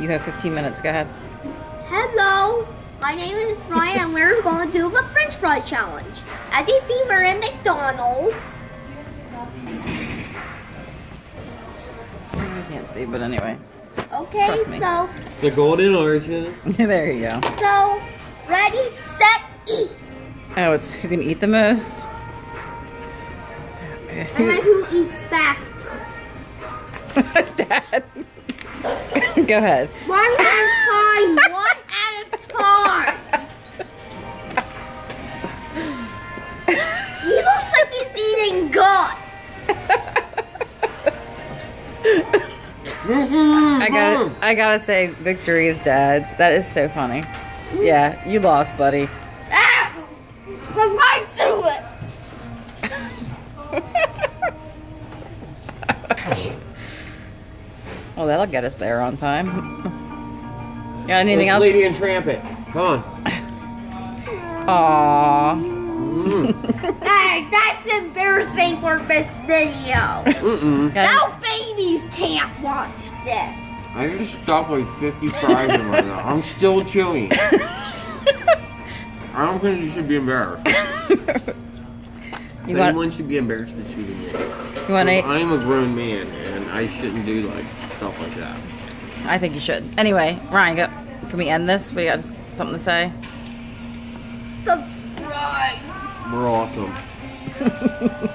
You have 15 minutes. Go ahead. Hello, my name is Ryan and we're going to do the french fry challenge. As you see, we're in McDonald's. I can't see, but anyway. Okay, so, The golden oranges. there you go. so, ready, set, eat. Oh, it's who can eat the most? And then who eats fast? Go ahead. One at a time, one at a time. He looks like he's eating guts. I gotta, I gotta say, victory is dad's. That is so funny. Yeah, you lost, buddy. Ah, Go right to it. Well, that'll get us there on time. Got anything Let's else? Lady and Tramp it. Come on. Aww. Mm. Hey, that's embarrassing for this video. Mm-mm. No babies can't watch this. I just stuffed like 50 fries in my mouth. I'm still chewing. I don't think you should be embarrassed. you If want? Anyone should be embarrassed to chew me. You want to? I'm a grown man and I shouldn't do like stuff like that. I think you should. Anyway, Ryan, go. Can we end this? We got something to say. Subscribe. We're awesome.